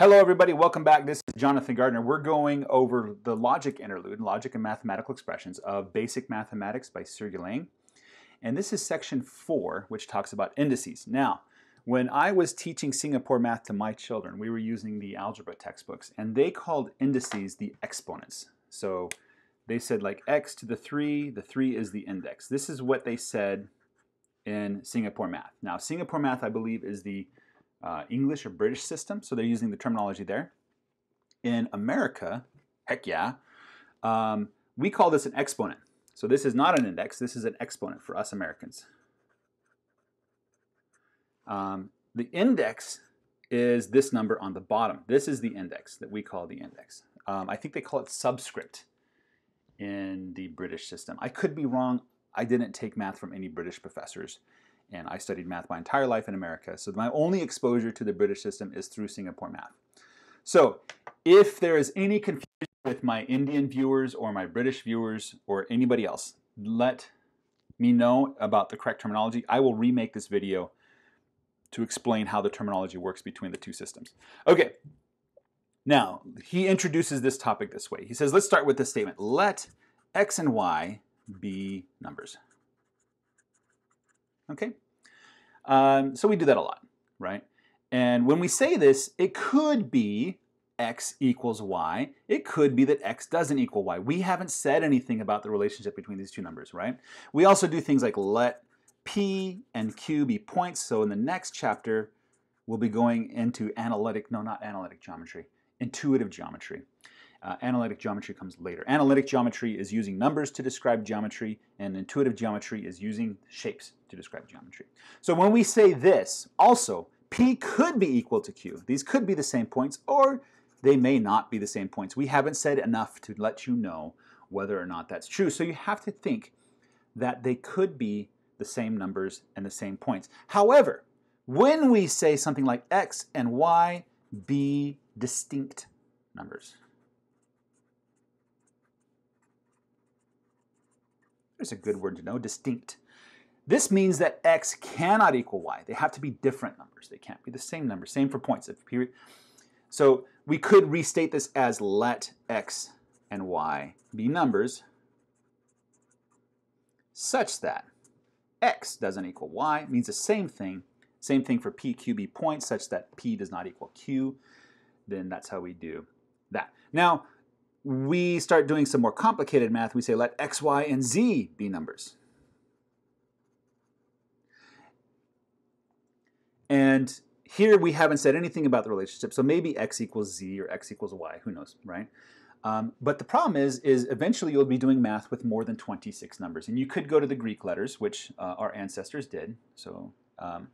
Hello, everybody. Welcome back. This is Jonathan Gardner. We're going over the logic interlude, logic and mathematical expressions of Basic Mathematics by Sergey Lang. And this is section four, which talks about indices. Now, when I was teaching Singapore math to my children, we were using the algebra textbooks, and they called indices the exponents. So they said like x to the 3, the 3 is the index. This is what they said in Singapore math. Now, Singapore math, I believe, is the uh, English or British system, so they're using the terminology there. In America, heck yeah, um, we call this an exponent. So this is not an index, this is an exponent for us Americans. Um, the index is this number on the bottom. This is the index that we call the index. Um, I think they call it subscript in the British system. I could be wrong. I didn't take math from any British professors and I studied math my entire life in America. So my only exposure to the British system is through Singapore math. So if there is any confusion with my Indian viewers or my British viewers or anybody else, let me know about the correct terminology. I will remake this video to explain how the terminology works between the two systems. Okay, now he introduces this topic this way. He says, let's start with this statement. Let x and y be numbers. Okay? Um, so we do that a lot, right? And when we say this, it could be x equals y. It could be that x doesn't equal y. We haven't said anything about the relationship between these two numbers, right? We also do things like let p and q be points. So in the next chapter, we'll be going into analytic, no, not analytic geometry, intuitive geometry. Uh, analytic geometry comes later. Analytic geometry is using numbers to describe geometry, and intuitive geometry is using shapes to describe geometry. So when we say this, also, P could be equal to Q. These could be the same points, or they may not be the same points. We haven't said enough to let you know whether or not that's true. So you have to think that they could be the same numbers and the same points. However, when we say something like x and y be distinct numbers, There's a good word to know, distinct. This means that x cannot equal y. They have to be different numbers. They can't be the same number. Same for points. So we could restate this as let x and y be numbers such that x doesn't equal y means the same thing. Same thing for p, q, b points such that p does not equal q. Then that's how we do that. Now, we start doing some more complicated math, we say let x, y, and z be numbers. And here we haven't said anything about the relationship, so maybe x equals z or x equals y, who knows, right? Um, but the problem is, is eventually you'll be doing math with more than 26 numbers. And you could go to the Greek letters, which uh, our ancestors did, so, um,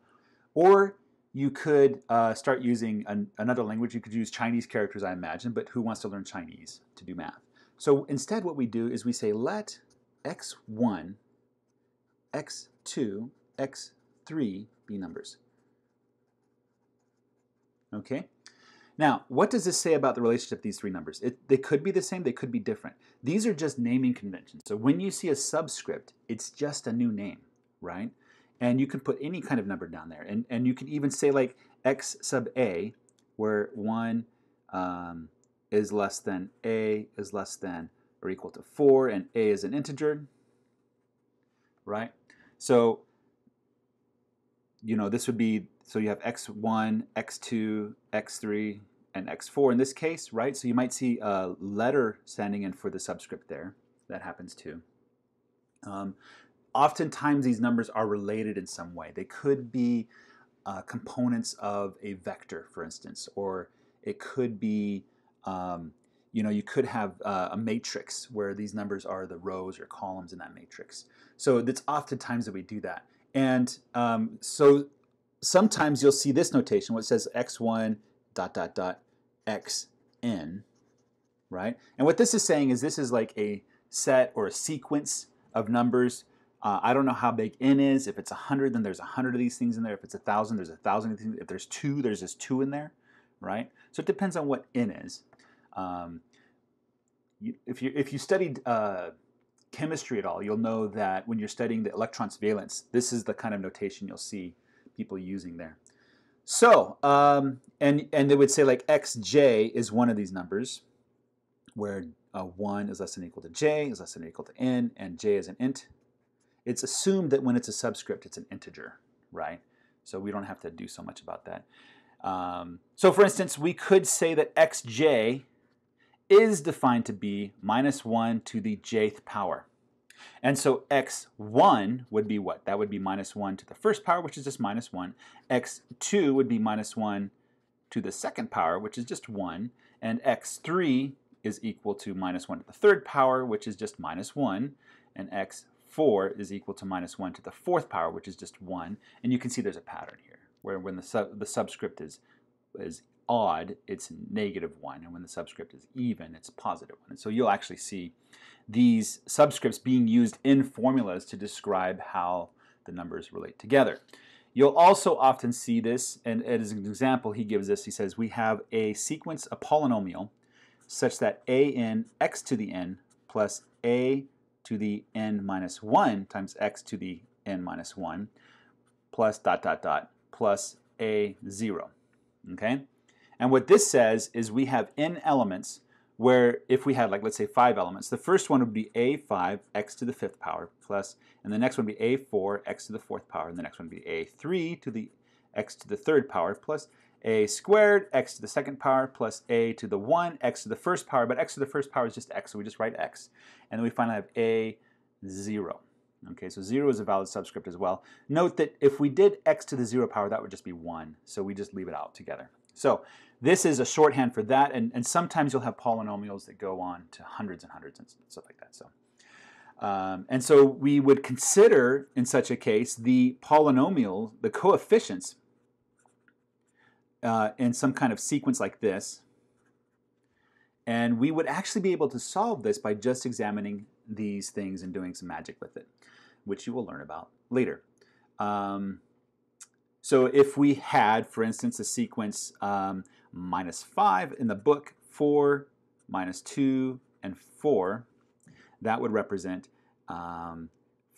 or you could uh, start using an, another language. You could use Chinese characters, I imagine, but who wants to learn Chinese to do math? So instead what we do is we say let x1, x2, x3 be numbers. Okay? Now, what does this say about the relationship of these three numbers? It, they could be the same, they could be different. These are just naming conventions. So when you see a subscript, it's just a new name, right? And you can put any kind of number down there. And, and you can even say like x sub a, where 1 um, is less than a is less than or equal to 4, and a is an integer, right? So, you know, this would be, so you have x1, x2, x3, and x4 in this case, right? So you might see a letter standing in for the subscript there. That happens too. Um, oftentimes these numbers are related in some way. They could be uh, components of a vector, for instance, or it could be, um, you know, you could have uh, a matrix where these numbers are the rows or columns in that matrix. So it's oftentimes that we do that. And um, so sometimes you'll see this notation, what says x1 dot dot dot xn, right? And what this is saying is this is like a set or a sequence of numbers uh, I don't know how big n is. If it's 100, then there's 100 of these things in there. If it's 1,000, there's 1,000. If there's 2, there's just 2 in there, right? So it depends on what n is. Um, you, if, you, if you studied uh, chemistry at all, you'll know that when you're studying the electron's valence, this is the kind of notation you'll see people using there. So, um, and, and they would say like xj is one of these numbers where uh, 1 is less than or equal to j, is less than or equal to n, and j is an int. It's assumed that when it's a subscript, it's an integer, right? So we don't have to do so much about that. Um, so for instance, we could say that xj is defined to be minus 1 to the jth power. And so x1 would be what? That would be minus 1 to the first power, which is just minus 1. x2 would be minus 1 to the second power, which is just 1. And x3 is equal to minus 1 to the third power, which is just minus 1. And x4 is equal to minus 1 to the fourth power, which is just 1. And you can see there's a pattern here, where when the, sub, the subscript is, is odd, it's negative 1. And when the subscript is even, it's positive 1. And so you'll actually see these subscripts being used in formulas to describe how the numbers relate together. You'll also often see this, and as an example, he gives this. He says, we have a sequence, a polynomial, such that a n x to the n plus a to the n minus 1 times x to the n minus 1 plus dot dot dot plus a 0. Okay? And what this says is we have n elements where if we had like let's say five elements, the first one would be a5 x to the fifth power plus, and the next one would be a4 x to the fourth power, and the next one would be a3 to the x to the third power plus a squared x to the second power plus a to the 1 x to the first power, but x to the first power is just x, so we just write x. And then we finally have a 0. Okay, so 0 is a valid subscript as well. Note that if we did x to the 0 power, that would just be 1, so we just leave it out together. So this is a shorthand for that, and, and sometimes you'll have polynomials that go on to hundreds and hundreds and stuff like that. So, um, and so we would consider, in such a case, the polynomial, the coefficients, uh, in some kind of sequence like this, and we would actually be able to solve this by just examining these things and doing some magic with it, which you will learn about later. Um, so if we had, for instance, a sequence um, minus 5 in the book, 4, minus 2, and 4, that would represent um,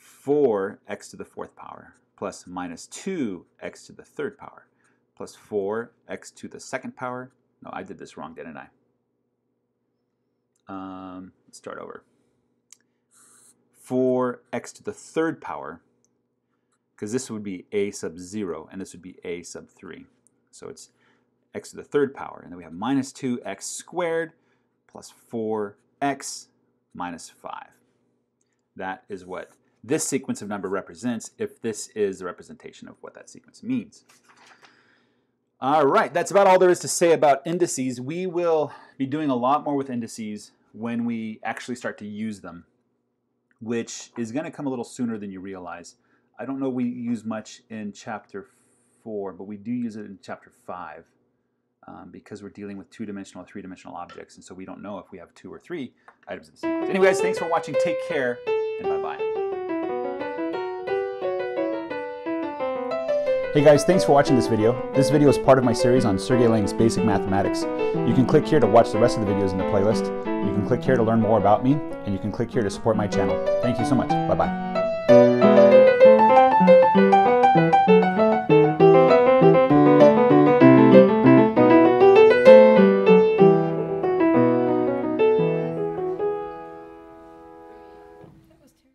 4x to the fourth power plus minus 2x to the third power plus 4x to the second power. No, I did this wrong, didn't I? Um, let's start over. 4x to the third power, because this would be a sub 0, and this would be a sub 3. So it's x to the third power. And then we have minus 2x squared plus 4x minus 5. That is what this sequence of number represents if this is the representation of what that sequence means. All right, that's about all there is to say about indices. We will be doing a lot more with indices when we actually start to use them, which is going to come a little sooner than you realize. I don't know we use much in chapter 4, but we do use it in chapter 5 um, because we're dealing with two-dimensional three-dimensional objects, and so we don't know if we have two or three items in the sequence. Anyways, thanks for watching. Take care, and bye-bye. Hey guys, thanks for watching this video. This video is part of my series on Sergey Lang's Basic Mathematics. You can click here to watch the rest of the videos in the playlist. You can click here to learn more about me, and you can click here to support my channel. Thank you so much. Bye-bye.